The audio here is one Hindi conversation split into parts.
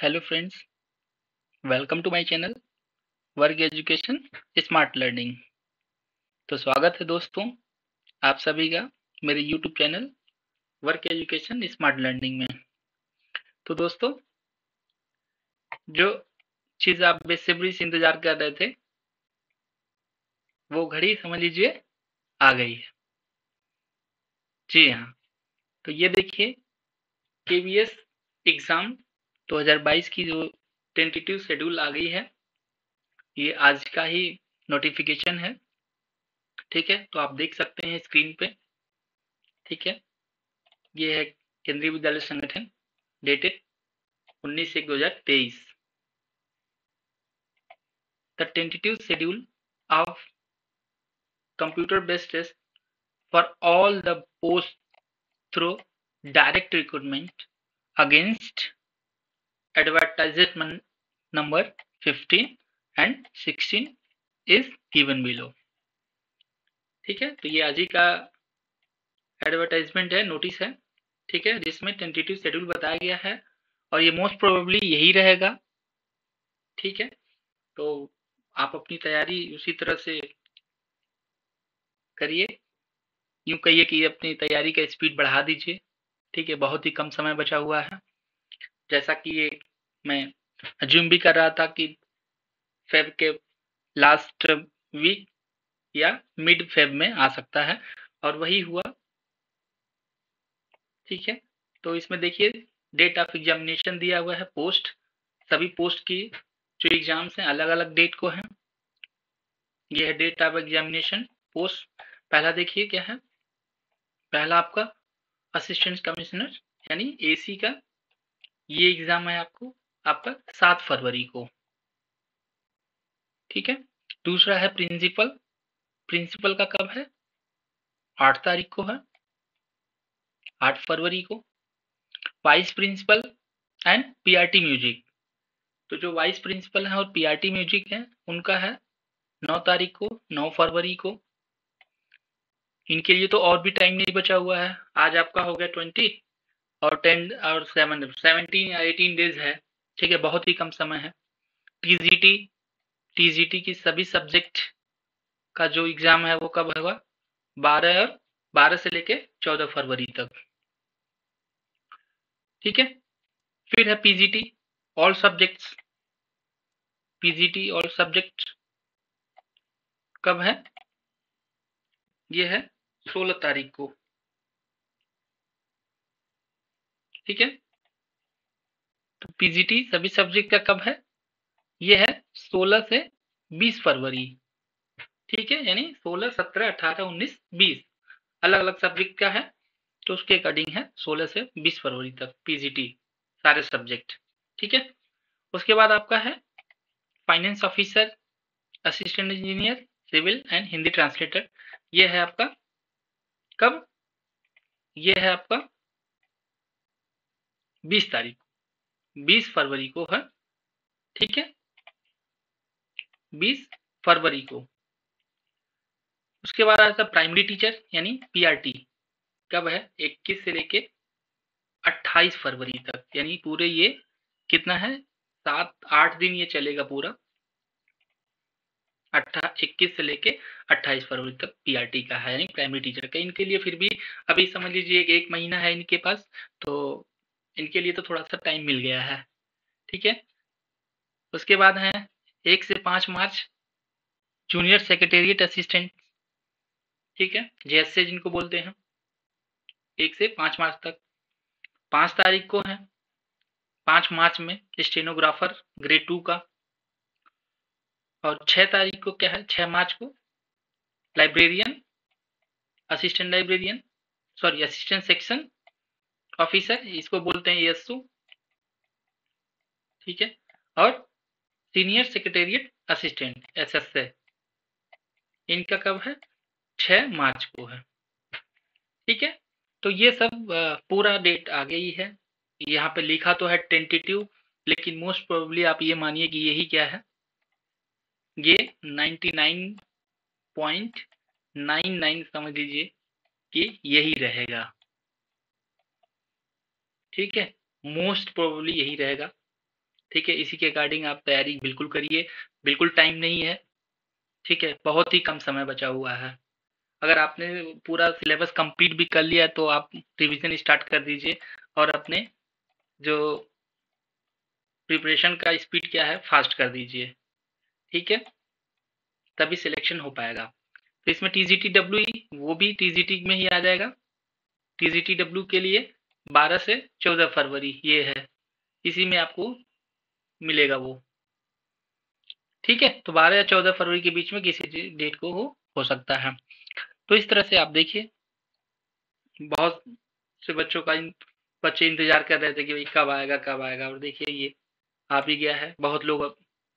Hello friends welcome to my channel work education smart learning तो स्वागत है दोस्तों आप सभी का मेरे YouTube channel work education smart learning में। तो दोस्तों, जो चीज़ आप बेसब्री से इंतज़ार कर रहे थे, वो घड़ी समझ लीजिए आ गई है। जी हाँ तो ये देखिए केवीएस एग्ज़ाम 2022 की जो टेंटेटिव शेड्यूल आ गई है, ये आज का ही नोटिफिकेशन है। ठीक है तो आप देख सकते हैं स्क्रीन पे। ठीक है, ये है केंद्रीय विद्यालय संगठन डेटेड 19 एक 2023 the tentative schedule of computer based test for all the post through direct recruitment against advertisement number 15 and 16 is given below. ठीक है? तो ये आज ही का एडवर्टाइजमेंट है नोटिस है। ठीक है? जिसमें टेंटेटिव शेड्यूल बताया गया है और ये मोस्ट प्रोबेबली यही रहेगा। ठीक है? तो आप अपनी तैयारी उसी तरह से करिए। यूँ कहिए कि अपनी तैयारी का स्पीड बढ़ा दीजिए। ठीक है? बहुत ही कम समय बचा हुआ है। जैसा कि ये मैं अज्यूम भी कर रहा था कि फेब के लास्ट वीक या मिड फेब में आ सकता है। और वही हुआ। ठीक है? तो इसमें देखिए डेट ऑफ़ एग्जामिनेशन दिया हुआ है पोस्ट सभी पोस्ट की जो एग्ज़ाम्स हैं अलग अलग डेट को है। यह है डेट ऑफ़ एग्जामिनेशन पोस्ट पहला देखिए क्या है? पहला आपका असिस्टेंट कमिश्नर यानी एसी का। ये एग्ज़ाम है आपको। आपका सात फरवरी को। ठीक है? दूसरा है प्रिंसिपल। प्रिंसिपल का कब है? आठ तारीख को है। आठ फरवरी को। Vice principal and PRT music. तो जो वाइस प्रिंसिपल है और पीआरटी म्यूज़िक है, उनका है नौ तारीख को, नौ फरवरी को। इनके लिए तो और भी टाइम नहीं बचा हुआ है। आज आपका हो गया ट्वेंटी और टेन और सेवन, सेवनटीन या एटीन डेज़ है। ठीक है, बहुत ही कम समय है। टीजीटी टीजीटी की सभी सब्जेक्ट का जो एग्ज़ाम है वो कब होगा? बारह और बारह से लेके चौदह फरवरी तक। ठीक है? फिर है PGT all subjects PGT all subject कब है? ये है सोलह तारीख को। ठीक है? तो पीजीटी सभी सब्जेक्ट का कब है? ये है 16 से 20 फरवरी। ठीक है यानी 16, 17, 18, 19, 20 अलग अलग सब्जेक्ट का है? तो उसके अकॉर्डिंग है 16 से 20 फरवरी तक पीजीटी सारे सब्जेक्ट। ठीक है? उसके बाद आपका है finance officer assistant engineer civil and Hindi translator. ये है आपका कब? ये है आपका 20 तारीख। 20 फरवरी को है, ठीक है? 20 फरवरी को। उसके बाद आता है प्राइमरी टीचर यानी पीआरटी कब है? 21 से लेके 28 फरवरी तक। यानी पूरे ये कितना है? सात, आठ दिन ये चलेगा पूरा। अट्ठा, इक्कीस से लेके 28 फरवरी तक पीआरटी का है, यानी प्राइमरी टीचर का। इनके लिए फिर भी अभी समझ लीजिए एक महीना है इनके पास तो इनके लिए तो थोड़ा सा टाइम मिल गया है, ठीक है? उसके बाद है, एक से पाँच मार्च जूनियर सेक्रेटेरिएट असिस्टेंट ठीक है? जेएसए जिनको बोलते हैं, एक से पाँच मार्च तक। पाँच तारीख को है, पाँच मार्च में स्टेनोग्राफर ग्रेड टू का। और छः तारीख को क्या है? छः मार्च को librarian assistant librarian sorry assistant section officer इसको बोलते हैं एस ठीक है? और senior secretariat assistant S S इनका कब है? छ मार्च को है। ठीक है? तो ये सब पूरा डेट आ गई है। यहाँ पे लिखा तो है टेंटेटिव लेकिन मोस्ट प्रोबेबली आप ये मानिए कि यही क्या है? ये 99.99 समझ लीजिए कि यही रहेगा। ठीक है? मोस्ट प्रोबेबली यही रहेगा। ठीक है? इसी के अकॉर्डिंग आप तैयारी बिल्कुल करिए। बिल्कुल टाइम नहीं है। ठीक है? बहुत ही कम समय बचा हुआ है। अगर आपने पूरा सिलेबस कंप्लीट भी कर लिया तो आप रिवीजन स्टार्ट कर दीजिए और अपने जो प्रिपरेशन का स्पीड क्या है फास्ट कर दीजिए। ठीक है? तभी सिलेक्शन हो पाएगा। तो इसमें टी जी टी डब्ल्यू वो भी टी जी टी में ही आ जाएगा। टी जी टी डब्ल्यू के लिए 12 से 14 फरवरी ये है। इसी में आपको मिलेगा वो। ठीक है तो 12 या 14 फरवरी के बीच में किसी डेट को हो हो सकता है। तो इस तरह से आप देखिए बहुत से बच्चों का इन, बच्चे इंतज़ार कर रहे थे कि भाई कब आएगा कब आएगा और देखिए ये आ भी गया है। बहुत लोग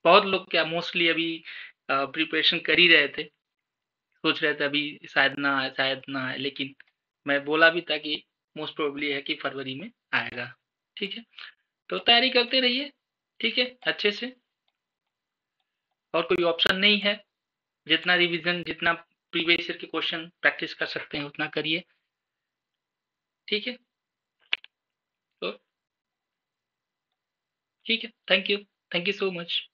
बहुत लोग क्या मोस्टली अभी प्रिपरेशन कर ही रहे थे। सोच रहे थे अभी शायद ना आए शायद ना आए लेकिन मैं बोला भी था कि मोस्ट प्रोबेबली है कि फरवरी में आएगा। ठीक है? तो तैयारी करते रहिए। ठीक है? अच्छे से। और कोई ऑप्शन नहीं है। जितना रिवीजन जितना प्रीवियस ईयर के क्वेश्चन प्रैक्टिस कर सकते हैं, उतना करिए। ठीक है? तो ठीक है। Thank you thank you so much